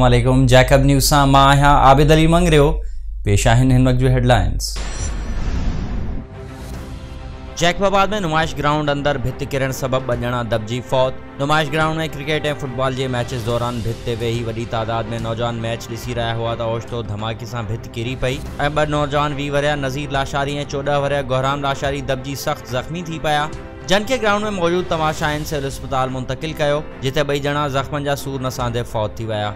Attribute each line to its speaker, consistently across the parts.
Speaker 1: वालेकुम Jacob Abid Ali headlines. Jacobabad में नुमाइश ग्राउंड अंदर भित किरण सबब ॼणा दबजी फौत। नुमाइश ग्राउंड में क्रिकेट ऐं फुटबॉल जे मैचिस दौरान भित ते वेही तादाद में नौजवान मैच ॾिसी रहिया हुआ त ओचितो धमाके सां भित किरी पई। ऐं नौजवान वीह वरिया, नज़ीर लाशारी ऐं चोॾहं वरिया गौराम लाशारी दबजी सख़्त ज़ख़्मी थी पिया। जन ग्राउंड में मौजूद तमाशाइन सिविल अस्पताल मुंतकिल कयो जिते ॿई ॼणा ज़ख़्मनि जा सूर नसांदे फौत थी विया।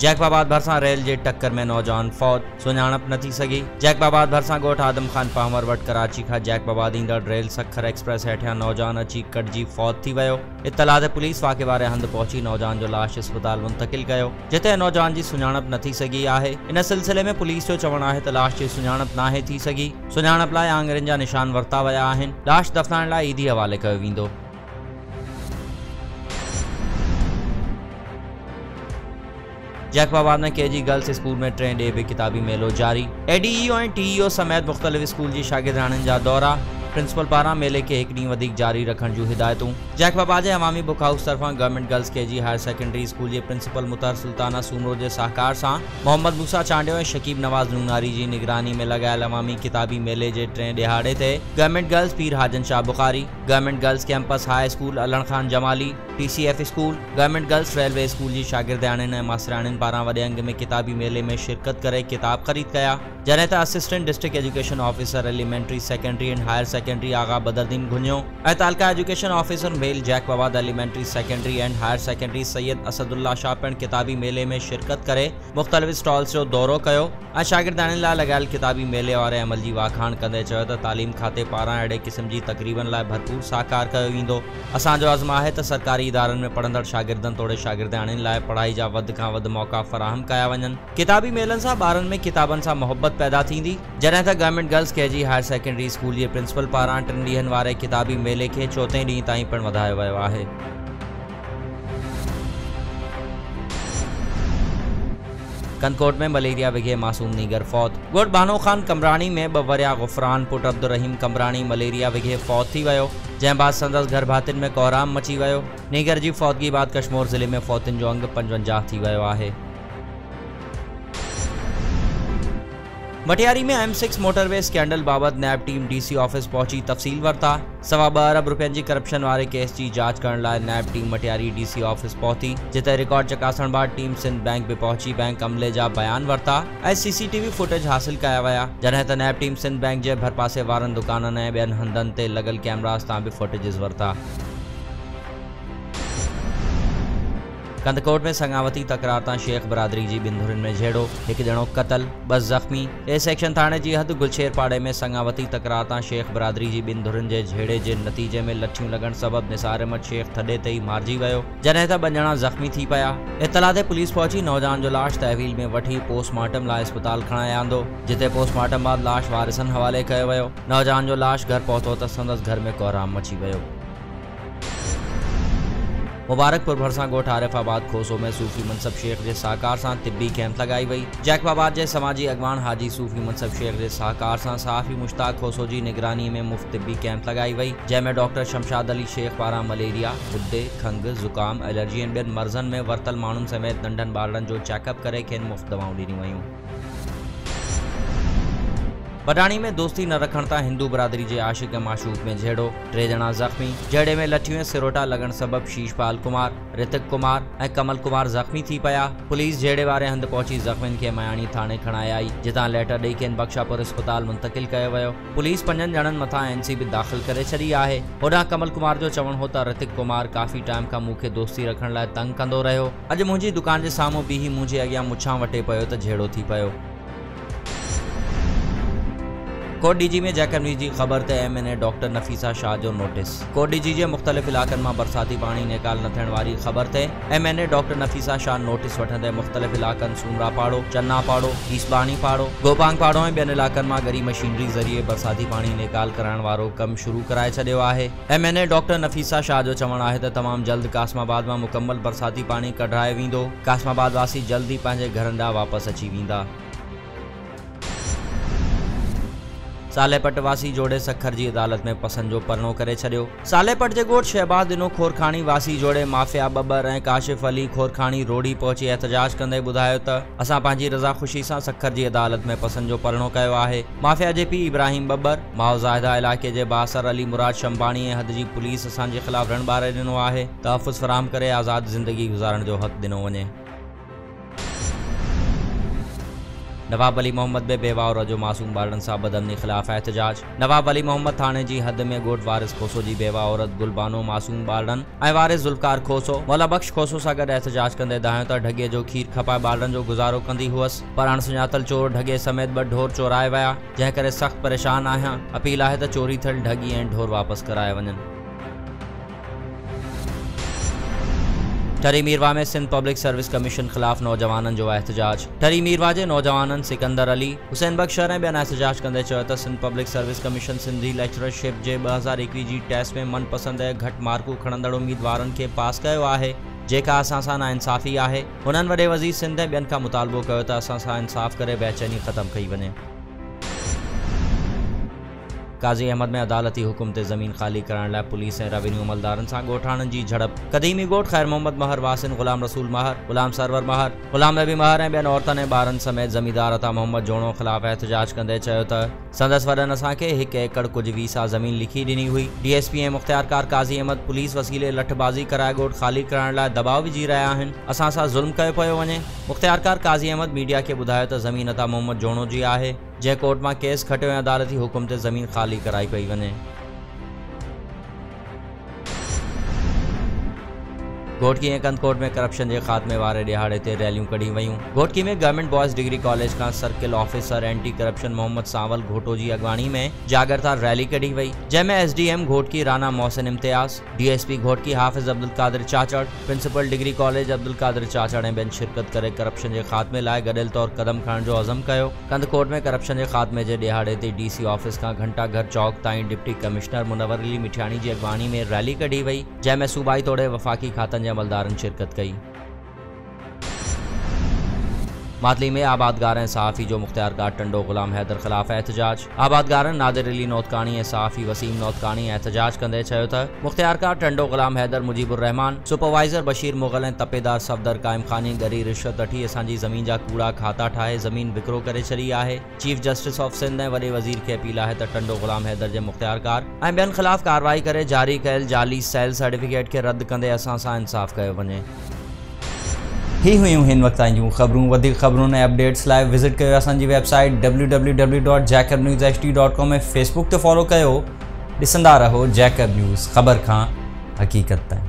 Speaker 1: जैकबाबाद भरिसां रेल जे टक्कर में नौजवान फौत, सुञाणप न थी सघी। जैकबाबाद भरिसां ॻोठ आदम ख़ान पामर वटि कराची खां जैकबाबाद ईंदड़ रेल सखर एक्सप्रेस हेठियाँ नौजवान अची कटिजी फौत थी वियो। इतला ते पुलिस वाक़े वारे हंधि पहुची, नौजवान जो लाश अस्पताल मुंतकिल जिते नौजवान जी सुञाणप न थी सघी आहे, इन सिलसिले में पुलिस जो चवणु आहे त लाश जी सुञाणप नाहे थी सघी। सुञाणप लाइ आङुरियुनि जा निशान वरिता विया लाश दफ़नाइण लाइ ईदी हवाले कयो वेंदो। जैकबाबाद में केजी गर्ल्स स्कूल में ट्रेंड ए बे किताबी मेलो जारी। एडीईओ एंड टीईओ समेत मुख़्तलिफ़ स्कूल जी शागिदान जा दौरा। प्रिंसिपल पारां मेले खे हिकु ॾींहुं वधीक जारी रखण जूं हिदायतूं। जैकबाबाद जे अवामी बुक हाउस तरफ़ां government girls KG higher secondary school जे प्रिंसिपल मुतर सुल्ताना सूमरो जे साहकार सां मोहम्मद मूसा चांडियो ऐं शकीब नवाज़ नूनारी जी निगरानी में लॻायल अवामी किताबी मेले जे टे ॾिहाड़े ते government girls Pir Hajan Shah Bukhari, government girls campus high school Allan Khan Jamali TCF school, government girls railway school जी शागिर्दाणियुनि ऐं मास्तराणियुनि पारां अंग में किताबी मेले में शिरकत करे किताब ख़रीद कया। जॾहिं त assistant district education officer, elementary secondary and higher secondary Agha Badruddin घुन्यो। ऐं education officer male Jacobabad elementary secondary and higher secondary Syed Asadullah Shah पिणु किताबी मेले में शिरकत करे। मुख़्तलिफ़ स्टॉल्स जो दौरो कयो। ऐं शागिर्दाणियुनि लाइ लॻायल किताबी मेले वारे अमल जी वाखाण कंदे तालीम खाते पारां अहिड़े क़िस्म जी तक़रीबनि लाइ भरपूर साकार असांजो अज़म आहे त सरकारी इदारनि में पढ़ंदड़ शागिर्दनि तोड़े शागिर्दाणियुनि लाइ पढ़ाई जा वधि मौक़ा फराहम कया वञनि। किताबी मेलनि सां ॿारनि में किताबनि सां मोहबत पैदा थींदी। जॾहिं त government girls KG higher secondary school जे प्रिंसिपल पारां टिनि ॾींहंनि वारे किताबी मेले खे चोथे ॾींहं ताईं पिणु वधायो वियो आहे। कनकोट में मलेरिया विघे मासूम नीगर फौत। ॻोठ बानो ख़ान कमराणी में ॿ वरिया गुफ़रान पुट अब्दुल रहीम कमराणी मलेरिया विघे फौत थी वियो। जंहिं बाद संदसि घर भातियुनि में कोहराम मची वियो। नीगर जी फौतगी बाद कश्मीर ज़िले में फौतुनि जो अंग पंजवंजाह थी वियो आहे। मटियारी में एम सिक्स मोटरवे स्कैंडल बाबति नैब टीम डीसी ऑफ़िस पहुची तफ़सील वरिता सवा ॿ अरब रुपयनि जी करप्शन वारे केस जी जाँच करण लाइ NAB team Matiari DC office पहुती जिते रिकॉर्ड चकासण बाद टीम सिंध बैंक बि पहुची बैंक अमले जा बयान वरिता ऐं सीसीटीवी फुटेज हासिल कया विया जॾहिं नैब टीम सिंध बैंक जे भरपासे वारनि दुकाननि ऐं ॿियनि हंधनि ते लॻल कैमरास तां बि कंदकोट में संगावती तकरार तां शेख बरादरी जी ॿिनि में झेड़ो, हिकु ॼणो क़तल, ॿ ज़ख़्मी। ए सेक्शन थाणे जी हद गुलशेर पाड़े में संगावती तकरार तां शेख बरादरी ॿिनि धुरनि जे झेड़े जे नतीजे में लठियूं लॻण सबबि निसार अहमद शेख थॾे ते ई मारिजी वियो। जॾहिं ज़ख़्मी थी पिया, इतला पुलिस पहुची नौजवान जो लाश तहवील में वठी पोस्टमार्टम लाइ अस्पताल खणाए आंदो जिते पोस्टमार्टम बाद लाश वारिसनि हवाले कयो वियो। जो लाश घर पहुतो त संदसि घर में कोहराम मची वियो। मुबारकपुर भरिसां ॻोठ आरिफ़ाबाद खोसो में सूफ़ी मनसब शेख जे साहकार सां तिबी कैंप लगाई वई। जैकबाबाद जे समाजी अॻवान हाजी सूफ़ी मनसब शेख जे सां साफ़ी मुश्ताक खोसो जी निगरानी में मुफ़्त तिब्बी कैंप लॻाई वई जंहिंमें डॉक्टर शमशाद अली, शेख पारां मलेरिया गुद्दे खंघि ज़ुकाम, एलर्जी ऐं मर्ज़नि में वरितल माण्हुनि समेत नंढनि ॿारनि जो चेकअप करे मुफ़्त दवाऊं ॾिनियूं वयूं। बडाणी में दोस्ती न रखण तां हिंदू बिरादरी जे आशिक माशूक में झेड़ो। टे ॼणा ज़ख़्मी, जहिड़े में लठियूं सिरोटा लॻण सबबि शीशपाल कुमार ऋतिक कुमार ऐं कमल कुमार ज़ख़्मी थी पिया। पुलिस जहिड़े वारे हंधि पहुची ज़ख़्मियुनि खे मयाणी थाणे खणाए आई, जितां लेटर ॾेई खेनि बख्शापुर अस्पताल मुंतकिल कयो पुलिस पंजनि ॼणनि मथां एन सी बि दाख़िल करे छॾी आहे। होॾां कमल कुमार जो चवणु हो त ऋतिक कुमार काफ़ी टाइम खां मूंखे दोस्ती रखण लाइ तंग कंदो रहियो। अॼु मुंहिंजी दुकान जे साम्हूं बीही मुंहिंजे अॻियाँ मुछां वटे पियो त झेड़ो थी पियो। कोट डीजी में जैकब न्यूज़ जी ख़बर ते M N A, doctor Nafisa Shah जो नोटिस। कोट डीजी मुख़्तलिफ़ इलाक़नि माँ बरसाती पाणी निकाल न थियण वारी ख़बर ते M N A, doctor Nafisa Shah notice वठंदे मुख़्तलिफ़ इलाक़नि सूमरा पाड़ो, चन्ना पाड़ो, ईसबाणी पाड़ो, गोपांग पाड़ो ऐं ॿियनि इलाक़नि माँ गरी मशीनरी ज़रिए बरसाती पाणी निकाल वारो कमु शुरू कराए छॾियो आहे। M N A, doctor Nafisa Shah जो चवणु आहे त तमामु जल्द कासमाबाद माँ मुकमल बरसाती पाणी कढाए वेंदो। कासमाबाद वासी जल्द ई पंहिंजे घरनि ॾांहुं अची वेंदा। सालेपट वासी जोड़े सखर जी अदालत में पसंद जो परणो करे छॾियो। सालेपट जे ॻोठ शहबाज दिनो खोरखानी वासी जोड़े माफ़िया बबर ऐं काशिफ अली खोरखानी रोड़ी पहुची एहतजाज कंदे ॿुधायो त असां रज़ा ख़ुशी सां सखर जी अदालत में पसंद जो परणो कयो आहे। माफ़िया जे पीउ इब्राहिम बबर माओज़ाहिदा इलाइक़े जे बासर अली मुराद शंबाणी ऐं हद जी पुलिस असांजे ख़िलाफ़ रण ॿारे ॾिनो आहे। तहफ़ुज़ फराहम करे आज़ाद ज़िंदगी गुज़ारण जो हक़ ॾिनो वञे। नवाब अली मोहम्मद बे बेवा और जो मासूम ॿारनि सां बदमनी ख़िलाफ़ एहतजाज। नवाब अली मोहम्मद थाने जी हद में ॻोठ वारिस खोसो जी बेवा औरत, गुलबानो, मासूम ॿारनि ऐं वारिस ज़ुल्फ़कार खोसो। मौला बख़्श खोसो सां गॾु एहतजाज कंदे दाहियो त जो खीर खपाए ॿारनि जो गुज़ारो कंदी हुअसि। पर अणसुञातल चोर ढगे समेत ॿ ढोर चोराए विया। जंहिं सख़्तु परेशान आहियाँ। अपील आहे त चोरी थियल ढगी ऐं ढोर वापसि कराए वञनि। टरी मीरवा में सिंध पब्लिक सर्विस कमीशन ख़िलाफ़ नौजवाननि जो एहतजाज। टरी मीरवा जे नौजवाननि सिकंदर अली, हुसैन बख्शर ऐं ॿियनि एहतजाज कंदे Sindh public service commission Sindhi lectureship जे ॿ हज़ार जी टेस्ट में मनपसंद घटि मार्कूं खणंदड़ उम्मीदवारनि खे पास कयो आहे, जेका असां सां नाइंसाफ़ी आहे। हुननि वॾे वज़ीर सिंध ऐं ॿियनि मुतालबो कयो असां सां इंसाफ़ करे बेचैनी ख़तमु कई वञे। काज़ी अहमद में अदालती हुकुम ते ज़मीन ख़ाली करण लाइ पुलिस ऐं रेवेन्यू अमलदारनि सां ॻोठाणनि झड़प। क़दीमी ॻोठ ख़ैर मोहम्मद महर, वासिन ग़ुलाम रसूल महर, ग़ुलाम सरवर महर, ग़ुलाम नबी महर ऐं ॿियनि औरतुनि ऐं ॿारनि समेत ज़मींदार अता मोहम्मद जोणो ख़िलाफ़ एहतजाज कंदे चयो त, संदसि वॾनि असांखे हिकु एकड़ कुझु ज़मीन लिखी ॾिनी हुई। डी एस पी ऐं मुख़्तियारकार काज़ी अहमद पुलिस वसीले लठबाज़ी कराए ॻोठ ख़ाली करण लाइ दबाव विझी रहिया आहिनि। असां सां ज़ुल्म पियो वञे। मुख़्तियारकार काज़ी अहमद मीडिया खे ॿुधायो त ज़मीन अता मोहम्मद जोणो जी आहे। जंहिं कोर्ट में केस खटियो ऐं अदालती हुकुम से ज़मीन ख़ाली कराई घोटकी ऐं कंदकोट में करप्शन जे ख़ात्मे वारे ॾिहाड़े ते रैलियूं कढी वयूं। घोटकी में गवर्नमेंट बॉयज़ डिग्री कॉलेज खां circle officer anti corruption Mohammad Sawal Ghoto ji अॻवानी में जागरता रैली कढी वई जंहिंमें S D M Ghotki Rana Mohsin Imtiaz D S P Ghotki Hafiz Abdul Qadir Chachar, principal degree college Abdul Qadir Chachar ऐं शिरकत करे corruption जे ख़ात्मे लाइ गॾियल तौर क़दम खणण जो अज़म कयो। कंदकोट में करप्शन जे ख़ात्मे जे ॾिहाड़े ते डी सी ऑफ़िस खां घंटा घर चौक ताईं डिप्टी कमिश्नर मुनवर अली मिठियाणी जी अॻवानी में रैली कढी वई जंहिंमें सूबाई तोड़े वफ़ाक़ी खातनि जे अमलदारनि शिरकत कई। मातली में आबादगार ऐं सहाफ़ी जो मुख़्तियारकार टंडो ग़ुलाम हैदर ख़िलाफ़ एहतजाज। आबादगारनि नादिर अली नौतकाणी ऐं सहाफ़ी वसीम नौतकाणी एहतजाज कंदे चयो त मुख़्तियारकार टंडो ग़ुलाम हैदर मुजीबुर रहमान सुपरवाइज़र बशीर मुग़ल ऐं तपेदार सफ़दर क़ाइम ख़ानी गरी रिश्वत वठी असांजी ज़मीन जा कूड़ा खाता ठाहे, ज़मीन विकिरो करे छॾी आहे। चीफ जस्टिस ऑफ़ सिंध ऐं वॾे वज़ीर खे अपील त टंडो ग़ुलाम हैदर जे मुख़्तियारकार ऐं ॿियनि ख़िलाफ़ कार्रवाई करे जारी कयल जाली सेल सर्टिफिकेट खे रद्द कंदे असां सां इंसाफ़ कयो वञे। ही हुई हिन वक़्त जूं। ख़बरूं, वधीक ख़बरुनि ऐं अपडेट्स लाइ विज़िट कयो असांजी website W W W dot Jacob news H D dot com में। फेसबुक ते फॉलो कयो ॾिसंदा रहो जैकब न्यूज़ ख़बर का हक़ीक़त ताईं।